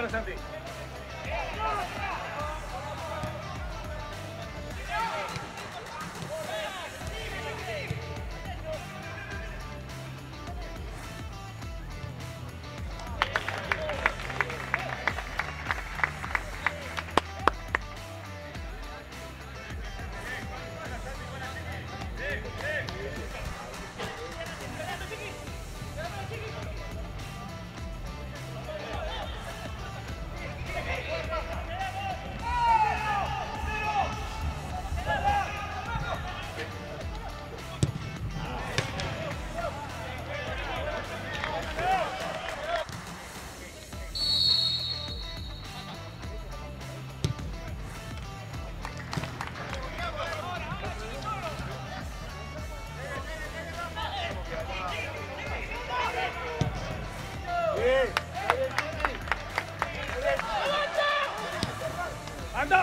Ahora, Santi.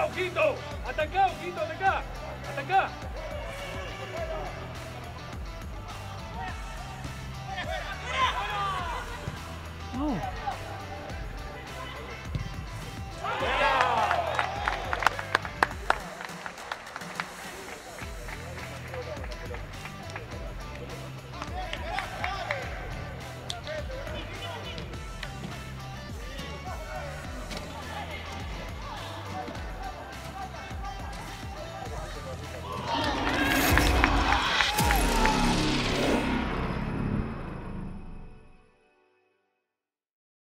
¡Atacá, Ojito! ¡Atacá, Ojito! ¡Atacá! ¡Atacá! No.